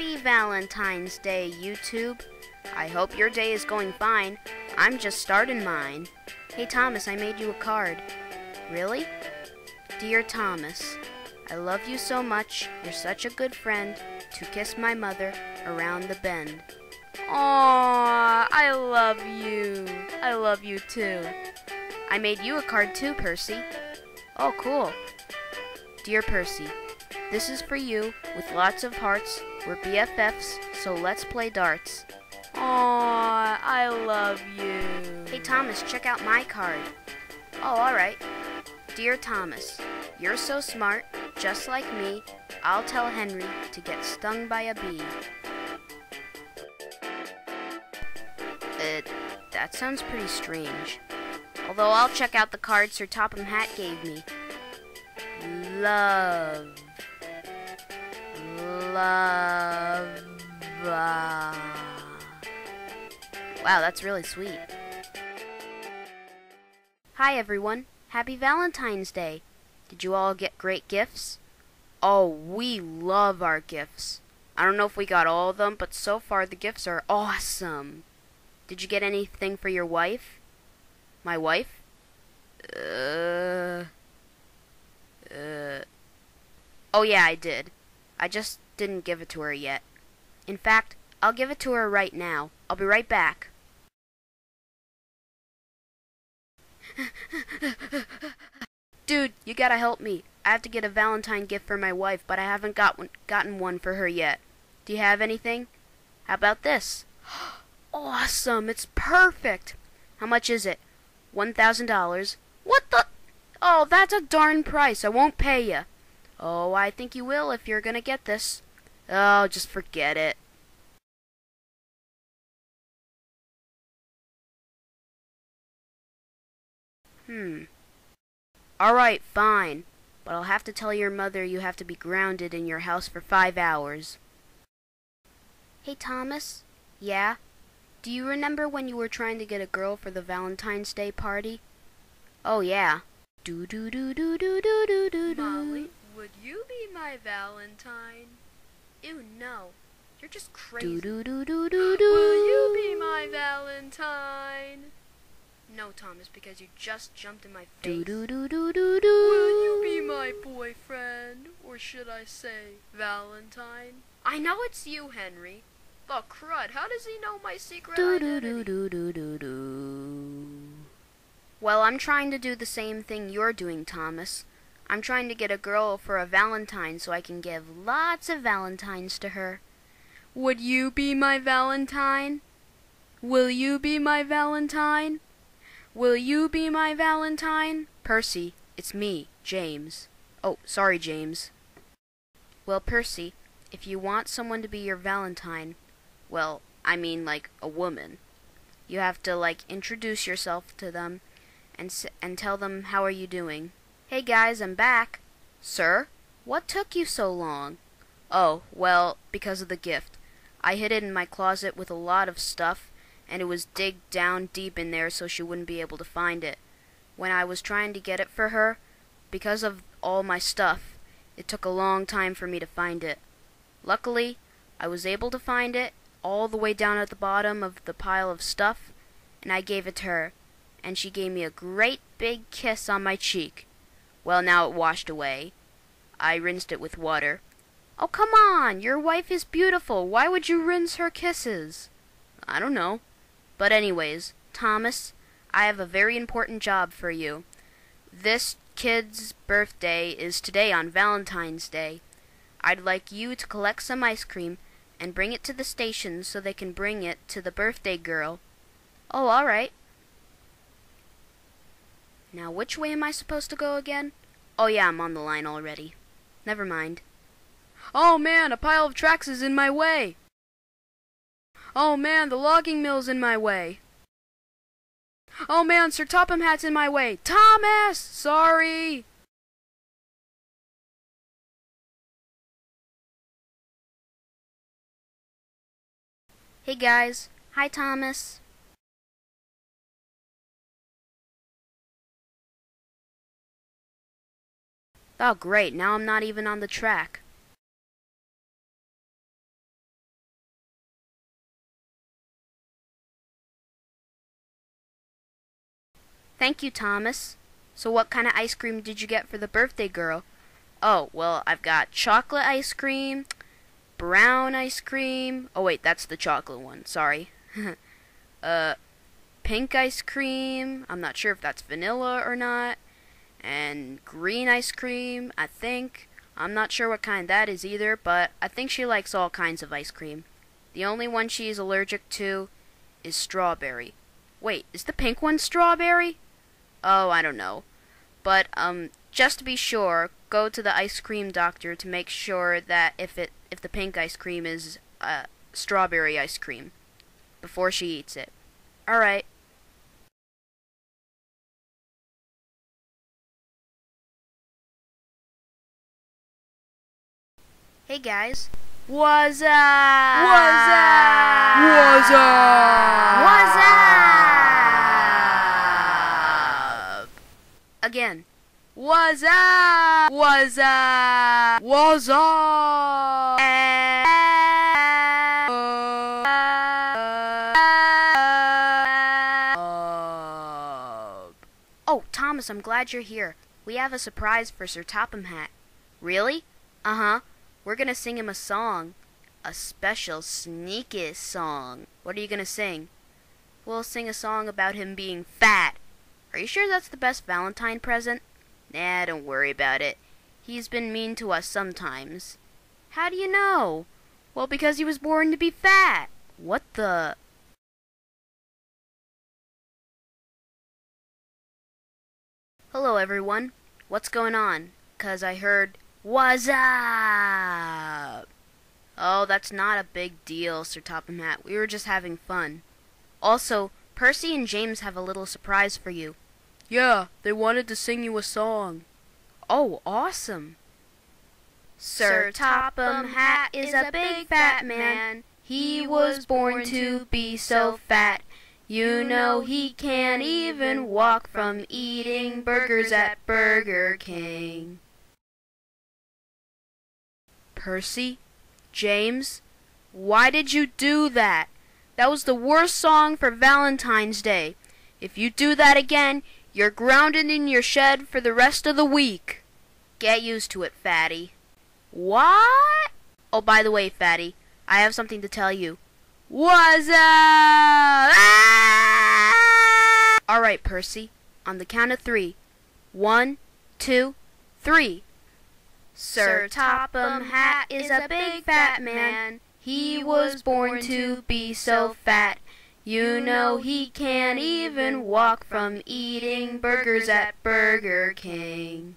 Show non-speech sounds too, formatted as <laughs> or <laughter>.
Valentine's Day, YouTube. I hope your day is going fine. I'm just starting mine. Hey Thomas, I made you a card. Really? Dear Thomas, I love you so much. You're such a good friend to kiss my mother around the bend. Aww, I love you. I love you too. I made you a card too, Percy. Oh, cool. Dear Percy, this is for you with lots of hearts. We're BFFs, so let's play darts. Aww, I love you. Hey Thomas, check out my card. Oh, alright. Dear Thomas, you're so smart, just like me. I'll tell Henry to get stung by a bee. Uh, that sounds pretty strange. Although I'll check out the card Sir Topham Hatt gave me. Love. Wow, that's really sweet. Hi everyone. Happy Valentine's Day. Did you all get great gifts? Oh, we love our gifts. I don't know if we got all of them, but so far the gifts are awesome. Did you get anything for your wife? My wife? Uh. Uh. Oh, yeah, I did. I just didn't give it to her yet. In fact, I'll give it to her right now. I'll be right back. <laughs> Dude, you gotta help me. I have to get a Valentine gift for my wife, but I haven't got one, gotten one for her yet. Do you have anything? How about this? <gasps> Awesome! It's perfect! How much is it? One thousand dollars. What the? Oh, that's a darn price. I won't pay you. Oh, I think you will if you're gonna get this. Oh, just forget it. Hmm. Alright, fine. But I'll have to tell your mother you have to be grounded in your house for five hours. Hey, Thomas? Yeah? Do you remember when you were trying to get a girl for the Valentine's Day party? Oh, yeah. Do do do do do do do do do. Molly, would you be my Valentine? Ew, no. You're just crazy. do do do do do. <gasps> Will you be my Valentine? No, Thomas, because you just jumped in my face. do do do do do. Will you be my boyfriend? Or should I say Valentine? I know it's you, Henry. The crud, how does he know my secret Do do identity? do do do do do. Well, I'm trying to do the same thing you're doing, Thomas. I'm trying to get a girl for a Valentine so I can give lots of Valentines to her. Would you be my Valentine? Will you be my Valentine? Will you be my Valentine? Percy, it's me, James. Oh, sorry, James. Well, Percy, if you want someone to be your Valentine, well, I mean like a woman, you have to like introduce yourself to them and and tell them how are you doing. Hey guys, I'm back. Sir, what took you so long? Oh, well, because of the gift. I hid it in my closet with a lot of stuff and it was digged down deep in there so she wouldn't be able to find it. When I was trying to get it for her, because of all my stuff, it took a long time for me to find it. Luckily, I was able to find it all the way down at the bottom of the pile of stuff, and I gave it to her, and she gave me a great big kiss on my cheek. Well, now it washed away. I rinsed it with water. Oh, come on! Your wife is beautiful. Why would you rinse her kisses? I don't know. But anyways, Thomas, I have a very important job for you. This kid's birthday is today on Valentine's Day. I'd like you to collect some ice cream and bring it to the station so they can bring it to the birthday girl. Oh, all right. Now, which way am I supposed to go again? Oh, yeah, I'm on the line already. Never mind. Oh man, a pile of tracks is in my way! Oh man, the logging mill's in my way! Oh man, Sir Topham Hatt's in my way! Thomas! Sorry! Hey, guys. Hi, Thomas. Oh great, now I'm not even on the track. Thank you, Thomas. So what kind of ice cream did you get for the birthday girl? Oh, well, I've got chocolate ice cream, brown ice cream. Oh, wait, that's the chocolate one. Sorry. <laughs> uh, pink ice cream. I'm not sure if that's vanilla or not. And green ice cream, I think. I'm not sure what kind that is either, but I think she likes all kinds of ice cream. The only one she is allergic to is strawberry. Wait, is the pink one strawberry? Oh, I don't know. But um just to be sure, go to the ice cream doctor to make sure that if it if the pink ice cream is uh strawberry ice cream before she eats it. All right. Hey guys. What's up? What's up? What's up? What's up? Again. What's up? What's up? What's up? Oh, Thomas, I'm glad you're here. We have a surprise for Sir Topham Hatt. Really? Uh huh. We're gonna sing him a song. A special sneaky song. What are you gonna sing? We'll sing a song about him being fat. Are you sure that's the best Valentine present? Nah, don't worry about it. He's been mean to us sometimes. How do you know? Well, because he was born to be fat. What the? Hello, everyone. What's going on? 'Cause I heard, What's up? Oh, that's not a big deal, Sir Topham Hatt. We were just having fun. Also, Percy and James have a little surprise for you. Yeah, they wanted to sing you a song. Oh, awesome. Sir Topham Hatt is a big fat man. He was born to be so fat. You know he can't even walk from eating burgers at Burger King. Percy? James? Why did you do that? That was the worst song for Valentine's Day. If you do that again, you're grounded in your shed for the rest of the week. Get used to it, Fatty. What? Oh, by the way, Fatty, I have something to tell you. What's up? Ah! All right, Percy. On the count of three. One, two, three. Sir Topham Hatt is a big fat man. He was born to be so fat. You know he can't even walk from eating burgers at Burger King.